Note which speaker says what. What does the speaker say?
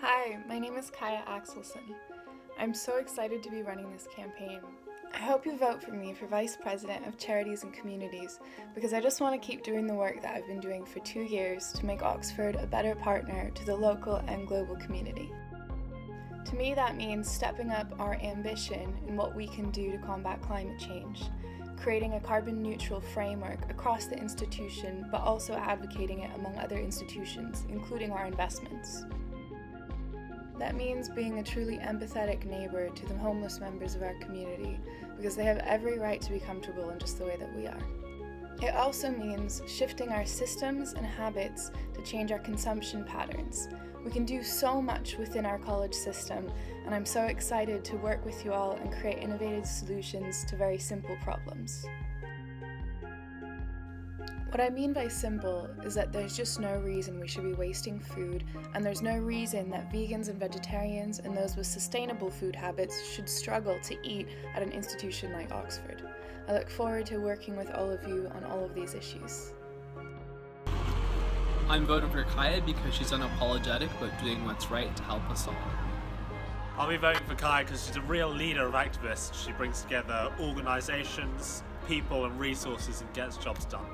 Speaker 1: Hi, my name is Kaya Axelsson. I'm so excited to be running this campaign. I hope you vote for me for Vice President of Charities and Communities because I just want to keep doing the work that I've been doing for two years to make Oxford a better partner to the local and global community. To me, that means stepping up our ambition in what we can do to combat climate change, creating a carbon neutral framework across the institution, but also advocating it among other institutions, including our investments. That means being a truly empathetic neighbour to the homeless members of our community because they have every right to be comfortable in just the way that we are. It also means shifting our systems and habits to change our consumption patterns. We can do so much within our college system, and I'm so excited to work with you all and create innovative solutions to very simple problems. What I mean by simple is that there's just no reason we should be wasting food, and there's no reason that vegans and vegetarians and those with sustainable food habits should struggle to eat at an institution like Oxford. I look forward to working with all of you on all of these issues.
Speaker 2: I'm voting for Kaya because she's unapologetic about doing what's right to help us all.
Speaker 3: I'll be voting for Kaya because she's a real leader of activists. She brings together organisations, people, and resources and gets jobs done.